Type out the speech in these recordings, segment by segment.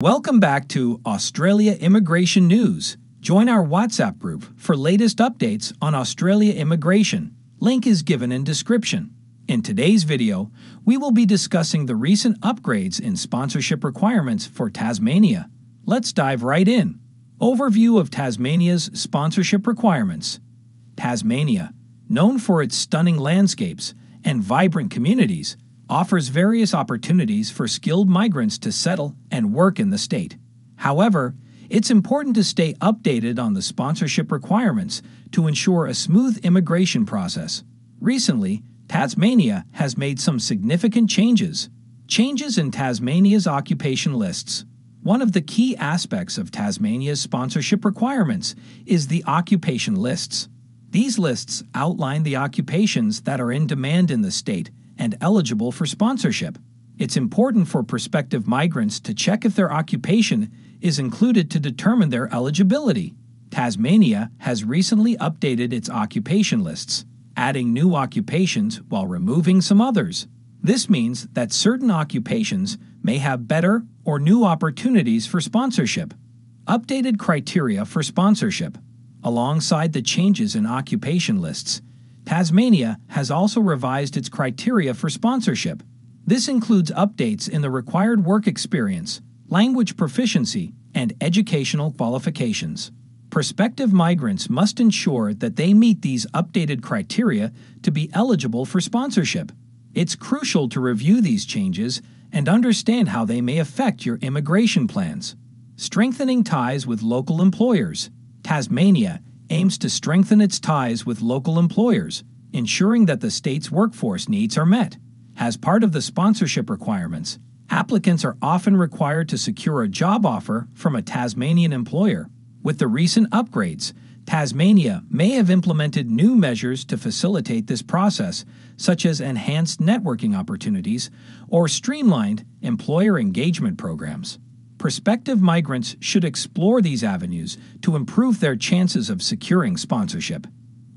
Welcome back to Australia Immigration News. Join our WhatsApp group for latest updates on Australia immigration. Link is given in description. In today's video, we will be discussing the recent upgrades in sponsorship requirements for Tasmania. Let's dive right in. Overview of Tasmania's sponsorship requirements. Tasmania, known for its stunning landscapes and vibrant communities, offers various opportunities for skilled migrants to settle and work in the state. However, it's important to stay updated on the sponsorship requirements to ensure a smooth immigration process. Recently, Tasmania has made some significant changes. Changes in Tasmania's occupation lists. One of the key aspects of Tasmania's sponsorship requirements is the occupation lists. These lists outline the occupations that are in demand in the state and eligible for sponsorship. It's important for prospective migrants to check if their occupation is included to determine their eligibility. Tasmania has recently updated its occupation lists, adding new occupations while removing some others. This means that certain occupations may have better or new opportunities for sponsorship. Updated criteria for sponsorship. Alongside the changes in occupation lists, Tasmania has also revised its criteria for sponsorship. This includes updates in the required work experience, language proficiency, and educational qualifications. Prospective migrants must ensure that they meet these updated criteria to be eligible for sponsorship. It's crucial to review these changes and understand how they may affect your immigration plans. Strengthening ties with local employers. Tasmania aims to strengthen its ties with local employers, ensuring that the state's workforce needs are met. As part of the sponsorship requirements, applicants are often required to secure a job offer from a Tasmanian employer. With the recent upgrades, Tasmania may have implemented new measures to facilitate this process, such as enhanced networking opportunities or streamlined employer engagement programs prospective migrants should explore these avenues to improve their chances of securing sponsorship.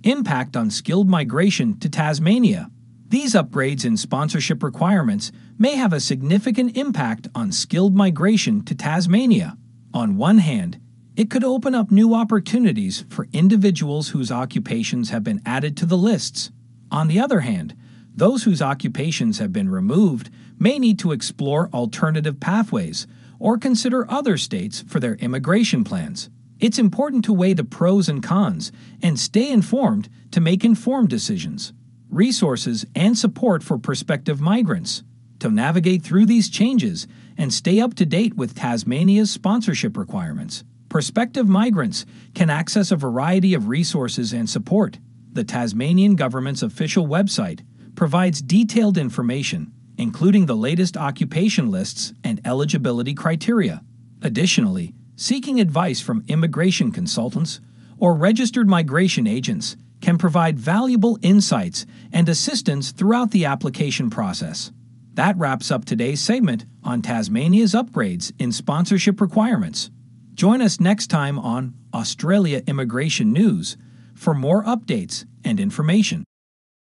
Impact on skilled migration to Tasmania. These upgrades in sponsorship requirements may have a significant impact on skilled migration to Tasmania. On one hand, it could open up new opportunities for individuals whose occupations have been added to the lists. On the other hand, those whose occupations have been removed may need to explore alternative pathways or consider other states for their immigration plans. It's important to weigh the pros and cons and stay informed to make informed decisions. Resources and support for prospective migrants. To navigate through these changes and stay up to date with Tasmania's sponsorship requirements, prospective migrants can access a variety of resources and support. The Tasmanian government's official website provides detailed information including the latest occupation lists and eligibility criteria. Additionally, seeking advice from immigration consultants or registered migration agents can provide valuable insights and assistance throughout the application process. That wraps up today's segment on Tasmania's upgrades in sponsorship requirements. Join us next time on Australia Immigration News for more updates and information.